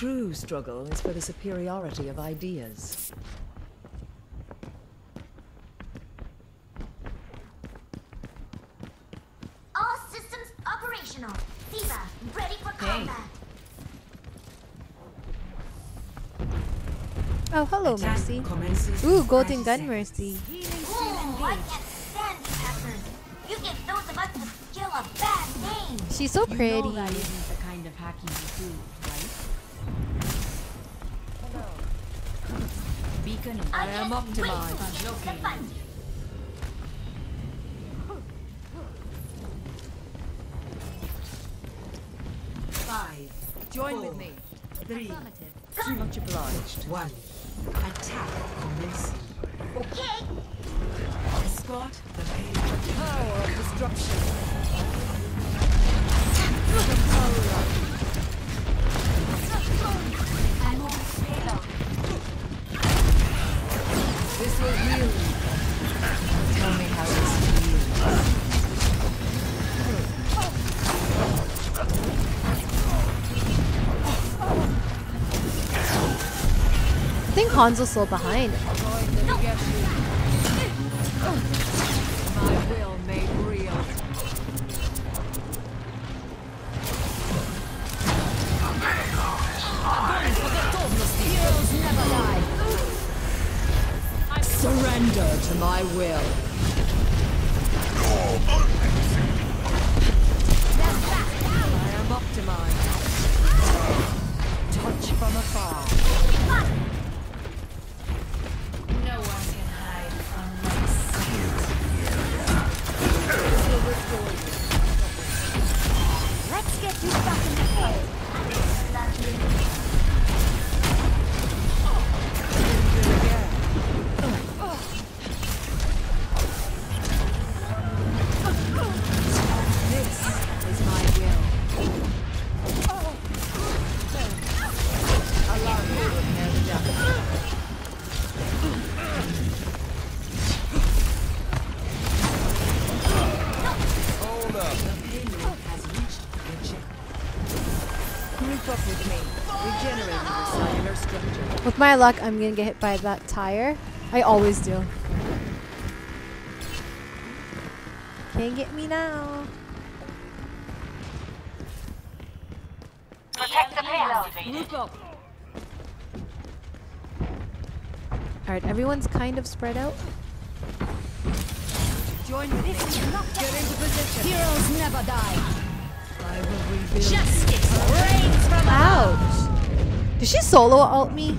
true struggle is for the superiority of ideas. All systems operational. D.Va, ready for combat. Oh, hello, Attack Mercy. Ooh, golden gun. Mercy. Ooh, I can't stand you Beacon I I am can't up to wait my to finish the joking. Five, Join four, with me. three, Too much obliged. one. Attack commencing. Okay. Escort the payload. Power of destruction. I'm Heroes never behind? Surrender to my will. Get you back in the fight. My luck, I'm gonna get hit by that tire. I always do. Can't get me now. Protect the payload. Group up. Alright, everyone's kind of spread out. Join with me. Get into position. Heroes never die. I will rebuild. Justice reigns from Ouch! Did she solo alt me?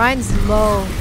Rein's low.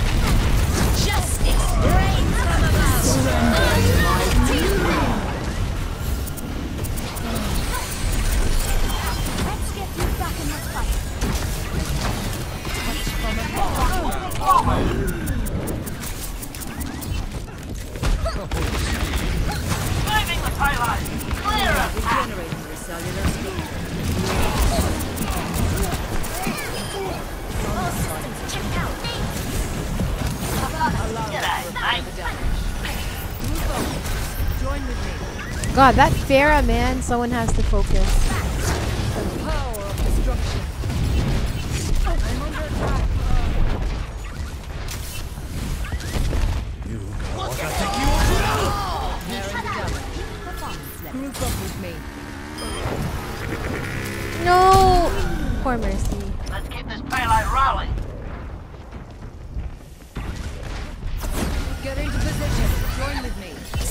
God, that Pharah man, someone has to focus.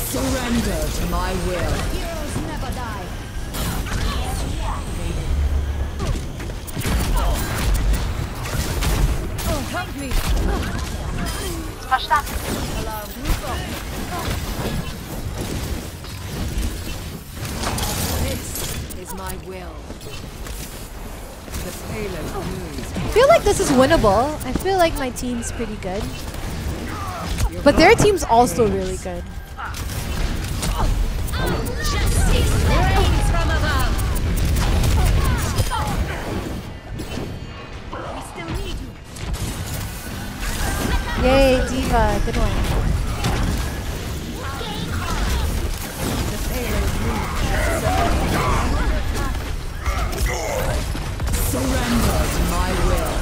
Surrender to my will. Heroes never die. Oh, help me. This is my will. The payload moves. I feel like this is winnable. I feel like my team's pretty good. But their team's also really good. Yay, D.Va. Good one. Surrender to my will.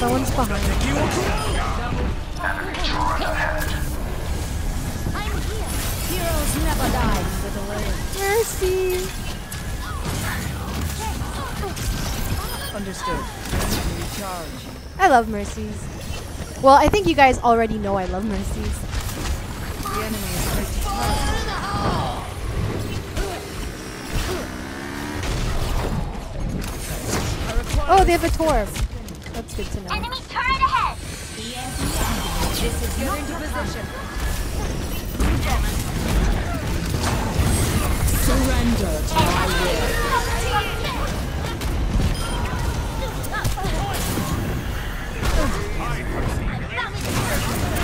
Someone's behind. Heroes never die, little. Mercy. Understood. I love Mercies. Well, I think you guys already know I love Mercies. The enemy is. Oh, they have a Torb. That's good to know. Enemy turret ahead. This is get into position. Surrender to my will. Just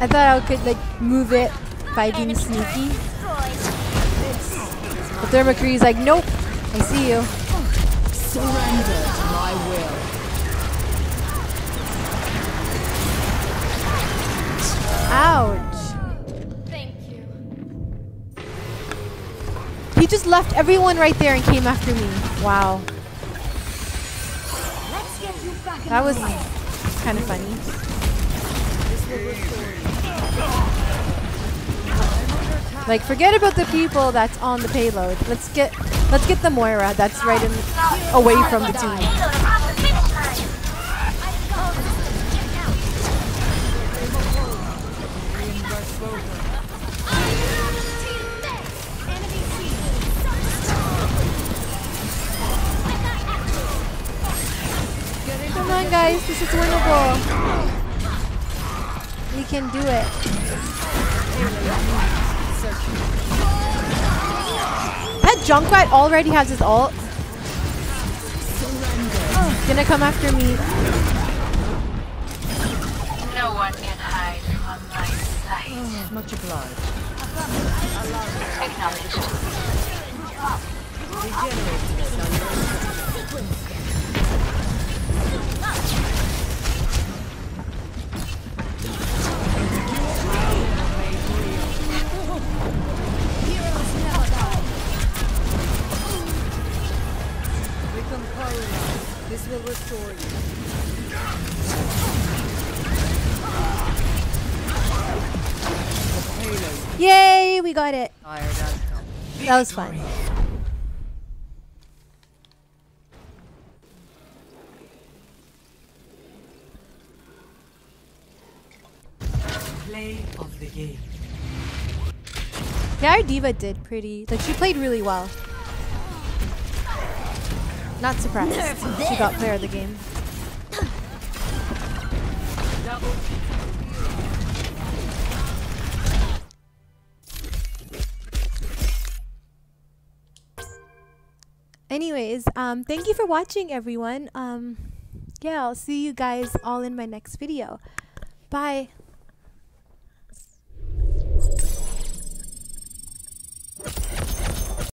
I thought I could like move it by being sneaky. destroyed. But the McCree's like, nope. I see you. Surrender to my will. Ouch. Thank you. He just left everyone right there and came after me. Wow. Let's get you back That was kind of funny. Like, forget about the people that's on the payload. Let's get let's get the Moira that's right in away from the team. Come on, guys, this is winnable. Can do it. That Junkrat already has his ult. Oh, gonna come after me. No one can hide from my sight. Oh, much obliged. Acknowledged. Regenerating Become. This will restore you. Yay, we got it. That was fun. Play of the game. Yeah, our D.Va did pretty. Like she played really well. Not surprised. She got player of the game. Anyways, um, thank you for watching, everyone. Um, yeah, I'll see you guys all in my next video. Bye.